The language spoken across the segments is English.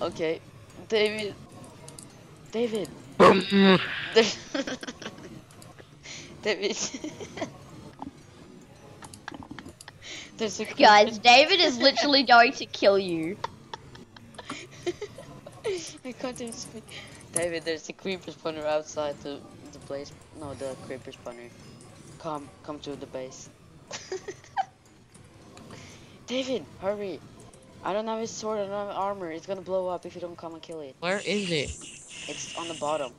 Okay, David. David. David. There's a Guys, David is literally going to kill you. I can't even speak. David, there's a creeper spawner outside the the place. No, the creeper spawner. Come, come to the base. David, hurry! I don't have his sword. I don't have armor. It's gonna blow up if you don't come and kill it. Where is it? It's on the bottom.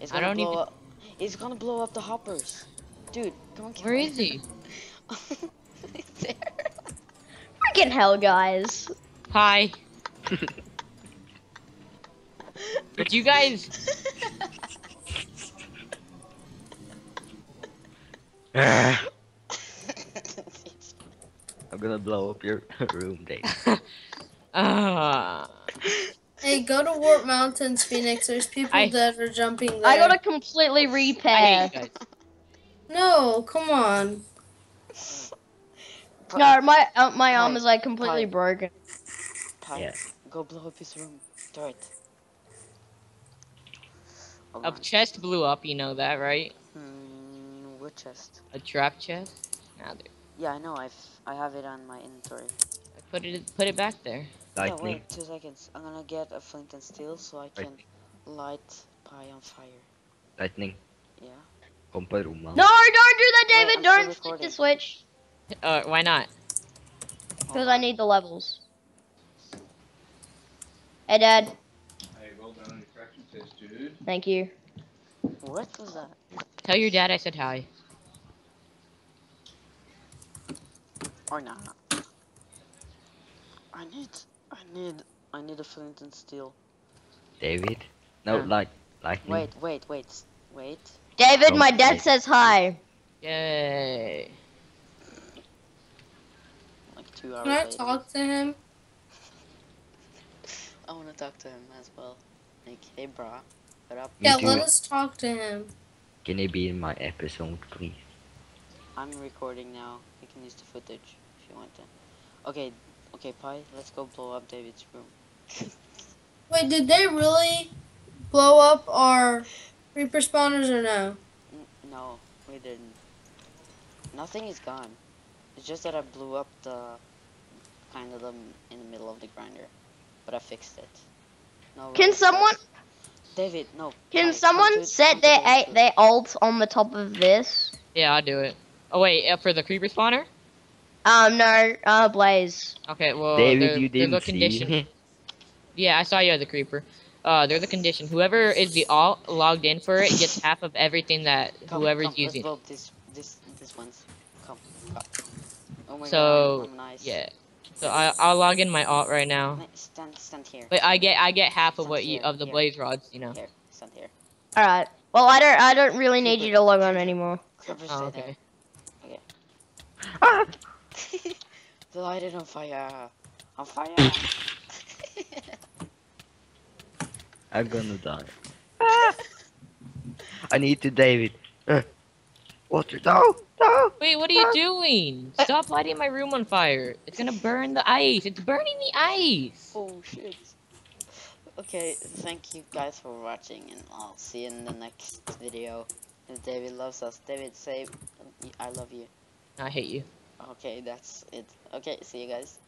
It's gonna don't blow even- up. It's gonna blow up the hoppers. Dude, come on, kill Where it. is he? It's there. Freaking hell, guys. Hi. But you guys, It's- I'm gonna blow up your room, Dave. uh, Hey, go to Warp Mountains, Phoenix. There's people I- that are jumping there. I gotta completely I repair. hate you guys. No, come on. No, my uh, my arm Pipe, is like completely pipe. broken. Ty, Yeah. Go blow up his room. Do it. Oh A chest blew up, you know that, right? Hmm, what chest? A trap chest. Now there. Yeah, I know. I've I have it on my inventory. I put it put it back there. Yeah, Lightning. wait two seconds. I'm gonna get a flint and steel so I can Lightning. light pie on fire. Lightning. Yeah. Kom på room. No, don't do that, David. I'm don't flick recording. the switch Uh, why not? because I need the levels. Hey, Dad. Hey, well done on your fraction test, dude. Thank you. What was that? Tell your dad I said hi. Or not? I need. I need. I need a flint and steel. David. No, Ah. light. Lightning. Wait, wait, wait, wait. David, my Don't dad say- says hi. Yay. Like two hours Can I later. talk to him? I wanna talk to him as well. Like, hey, brah. What up? Yeah, too. let us talk to him. Can he be in my episode, please? I'm recording now. You can use the footage if you want to. Okay, okay, Pie, let's go blow up David's room. Wait, did they really blow up our creeper spawners or no? N- no, we didn't. Nothing is gone. It's just that I blew up the kind of them in the middle of the grinder, but I fixed it. No. Can someone. David, no. can Pie, someone to- set their the a, foot- their alt on the top of this? Yeah, I'll do it. Oh wait, uh, for the creeper spawner? Um, no, uh, Blaze. Okay, well, David, they're, you they're the condition. see. Yeah, I saw you as a creeper. Uh, they're the condition. Whoever is the alt logged in for it gets half of everything that Come, whoever's come, using. Let's this, this, this ones. Come, come. Oh my So, god, I'm nice. Yeah. So I I'll log in my alt right now. Stand, stand here. But I get I get half of Stand what you of the here. blaze rods, you know. Here, stand here. All right. Well, I don't I don't really need you to log on anymore. Oh, stay okay. Ah! the light is on fire. On fire. I'm gonna die. Ah! I need to David. Uh, water, no, no. Wait, what are you doing? Stop lighting my room on fire. It's gonna burn the ice. It's burning the ice. oh shit. Okay, thank you guys for watching, and I'll see you in the next video. If David loves us, David, say I love you. I hate you. Okay, that's it. Okay, see you guys.